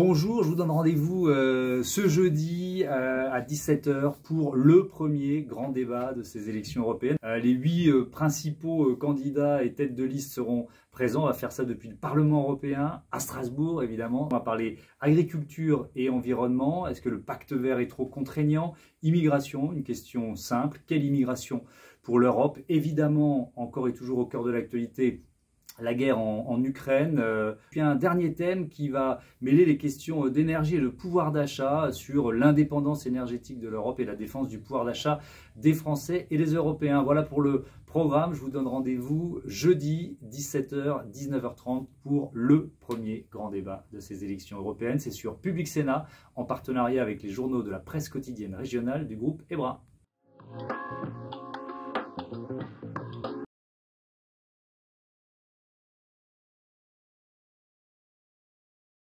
Bonjour, je vous donne rendez-vous euh, ce jeudi euh, à 17h pour le premier grand débat de ces élections européennes. Euh, les huit principaux candidats et têtes de liste seront présents. On va faire ça depuis le Parlement européen à Strasbourg, évidemment. On va parler agriculture et environnement. Est-ce que le pacte vert est trop contraignant? Immigration, une question simple. Quelle immigration pour l'Europe? Évidemment, encore et toujours au cœur de l'actualité, la guerre en, Ukraine. Euh, puis un dernier thème qui va mêler les questions d'énergie et de pouvoir d'achat sur l'indépendance énergétique de l'Europe et la défense du pouvoir d'achat des Français et des Européens. Voilà pour le programme. Je vous donne rendez-vous jeudi 17h, 19h30 pour le premier grand débat de ces élections européennes. C'est sur Public Sénat en partenariat avec les journaux de la presse quotidienne régionale du groupe EBRA.